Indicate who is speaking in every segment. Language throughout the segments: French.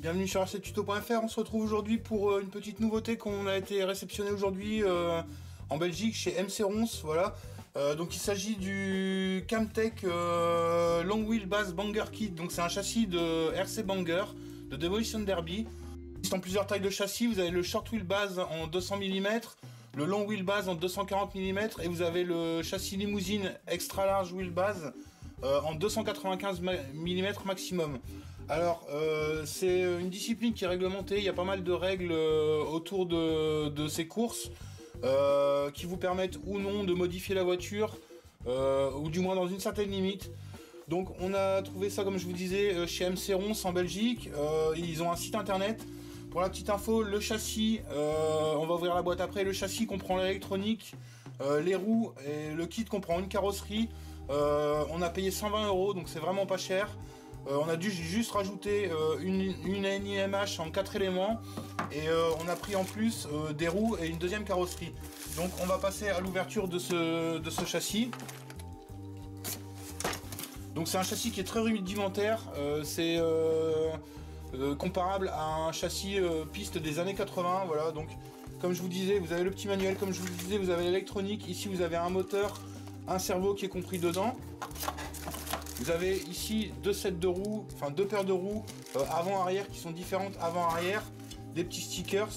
Speaker 1: bienvenue sur rctuto.fr. On se retrouve aujourd'hui pour euh, une petite nouveauté qu'on a été réceptionné aujourd'hui euh, en Belgique chez MC Rons. Voilà. Euh, donc il s'agit du Camtech Long Wheel Bass Banger Kit. Donc c'est un châssis de RC Banger de Demolition Derby. En plusieurs tailles de châssis. Vous avez le Short Wheel Bass en 200 mm, le Long Wheel Bass en 240 mm et vous avez le châssis limousine Extra Large Wheel Bass en 295 mm maximum. Alors, euh, c'est une discipline qui est réglementée, il y a pas mal de règles euh, autour de, ces courses euh, qui vous permettent ou non de modifier la voiture, ou du moins dans une certaine limite. Donc on a trouvé ça, comme je vous disais, chez MC Rons en Belgique. ils ont un site internet. Pour la petite info, le châssis, on va ouvrir la boîte après, le châssis comprend l'électronique, les roues et le kit comprend une carrosserie. On a payé 120 euros, donc c'est vraiment pas cher. Euh, on a dû juste rajouter euh, une, NIMH en 4 éléments et euh, on a pris en plus des roues et une deuxième carrosserie. Donc on va passer à l'ouverture de ce, de ce châssis. Donc c'est un châssis qui est très rudimentaire, c'est comparable à un châssis piste des années 80. Voilà, donc comme je vous disais, vous avez le petit manuel, comme je vous disais, vous avez l'électronique. Ici vous avez un moteur, un cerveau qui est compris dedans. Vous avez ici deux sets de roues, enfin deux paires de roues euh, avant-arrière qui sont différentes avant-arrière, des petits stickers.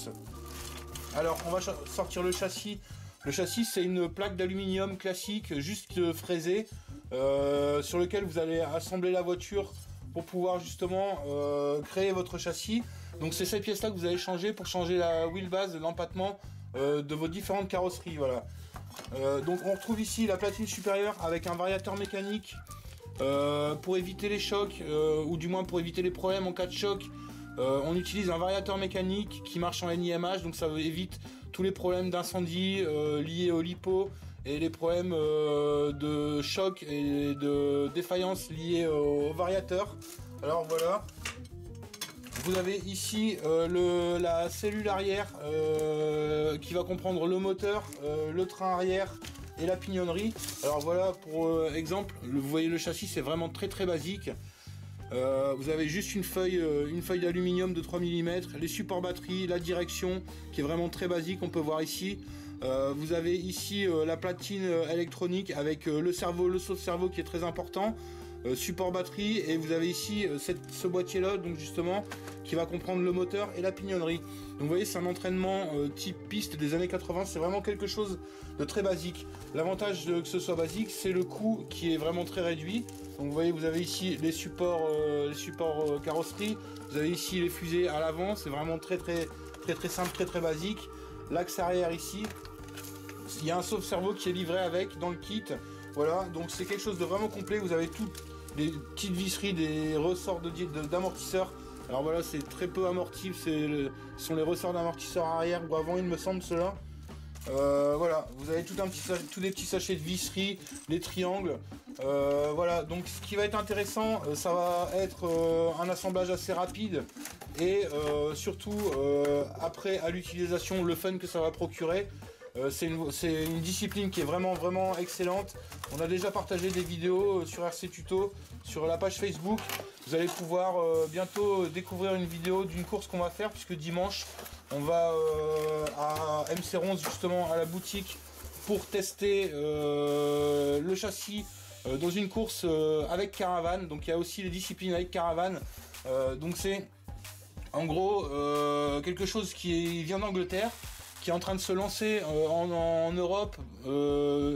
Speaker 1: Alors on va sortir le châssis. Le châssis c'est une plaque d'aluminium classique juste fraisée euh, sur lequel vous allez assembler la voiture pour pouvoir justement euh, créer votre châssis. Donc c'est ces pièces là que vous allez changer pour changer la wheelbase, l'empattement de vos différentes carrosseries. Voilà. Donc on retrouve ici la platine supérieure avec un variateur mécanique euh, pour éviter les chocs, euh, ou du moins pour éviter les problèmes en cas de choc, euh, on utilise un variateur mécanique qui marche en NIMH, donc ça évite tous les problèmes d'incendie liés au lipo et les problèmes de choc et de défaillance liés au, variateur. Alors voilà, vous avez ici la cellule arrière qui va comprendre le moteur, le train arrière et la pignonnerie. Alors voilà pour euh, exemple, vous voyez le châssis c'est vraiment très très basique. Euh, vous avez juste une feuille, euh, d'aluminium de 3 mm, les supports batterie, la direction qui est vraiment très basique, on peut voir ici. vous avez ici la platine électronique avec le cerveau, le saut cerveau qui est très important, support batterie et vous avez ici ce boîtier là donc justement qui va comprendre le moteur et la pignonnerie. Donc vous voyez, c'est un entraînement euh, type piste des années 80, c'est vraiment quelque chose de très basique. L'avantage que ce soit basique, c'est le coût qui est vraiment très réduit. Donc vous voyez, vous avez ici les supports, euh, les supports euh, carrosserie, vous avez ici les fusées à l'avant, c'est vraiment très très très très simple, très très basique. L'axe arrière ici, il y a un sauve-cerveau qui est livré avec dans le kit. Voilà, donc c'est quelque chose de vraiment complet. Vous avez toutes les petites visseries, des ressorts d'amortisseurs. De, alors voilà, c'est très peu amorti, ce sont les ressorts d'amortisseur arrière ou avant, il me semble, cela. Euh, voilà, vous avez tout un petit tous les petits sachets de visserie, les triangles. Euh, voilà, donc ce qui va être intéressant, euh, ça va être un assemblage assez rapide et surtout après à l'utilisation, le fun que ça va procurer. C'est une, discipline qui est vraiment vraiment excellente. On a déjà partagé des vidéos sur RC Tuto, sur la page Facebook. Vous allez pouvoir euh, bientôt découvrir une vidéo d'une course qu'on va faire puisque dimanche on va euh, à MC11 justement à la boutique pour tester euh, le châssis dans une course avec caravane. Donc il y a aussi les disciplines avec caravane. donc c'est en gros quelque chose qui vient d'Angleterre qui est en train de se lancer en, Europe,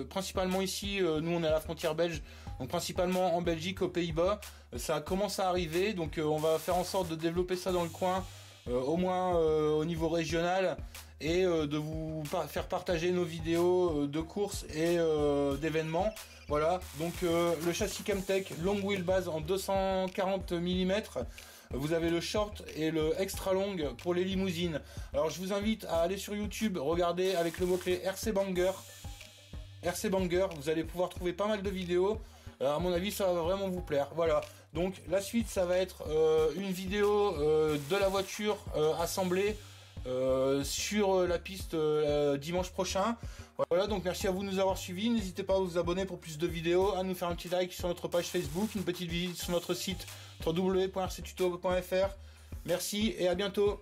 Speaker 1: principalement ici, nous on est à la frontière belge, donc principalement en Belgique, aux Pays-Bas. Ça commence à arriver, donc euh, on va faire en sorte de développer ça dans le coin, euh, au moins euh, au niveau régional, et de vous faire partager nos vidéos de courses et d'événements. Voilà, donc le châssis Camtech Long Wheelbase en 240 mm. Vous avez le short et le extra long pour les limousines. Alors je vous invite à aller sur YouTube, regarder avec le mot-clé RC Banger. RC Banger, vous allez pouvoir trouver pas mal de vidéos. Alors, à mon avis, ça va vraiment vous plaire. Voilà. Donc la suite, ça va être euh, une vidéo euh, de la voiture euh, sur la piste dimanche prochain. Voilà, donc merci à vous de nous avoir suivis. N'hésitez pas à vous abonner pour plus de vidéos, à nous faire un petit like sur notre page Facebook, une petite visite sur notre site www.rctuto.fr. Merci et à bientôt.